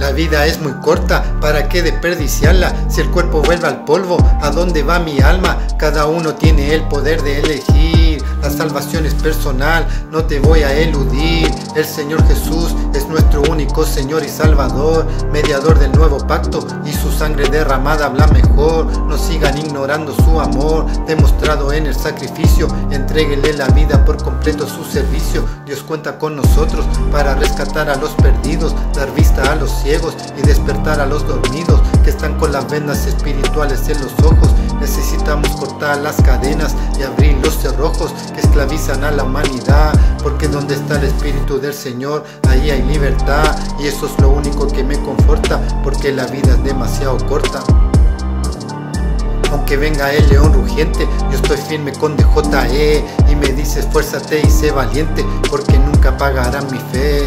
La vida es muy corta, ¿para qué desperdiciarla? Si el cuerpo vuelve al polvo, ¿a dónde va mi alma? Cada uno tiene el poder de elegir. La salvación es personal, no te voy a eludir. El Señor Jesús es nuestro único Señor y Salvador, mediador del nuevo pacto y su sangre derramada habla mejor. No sigan ignorando su amor, demostrado en el sacrificio. Entréguele la vida por completo su servicio. Dios cuenta con nosotros para rescatar a los perdidos, dar vista a los ciegos y despertar a los dormidos que están con las vendas espirituales en los ojos. Necesitamos cortar las cadenas y abrir los cerrojos esclavizan a la humanidad. Porque donde está el Espíritu del Señor, ahí hay libertad. Y eso es lo único que me conforta, porque la vida es demasiado corta. Aunque venga el león rugiente, yo estoy firme con DJE y me dice esfuérzate y sé valiente, porque nunca pagarán mi fe.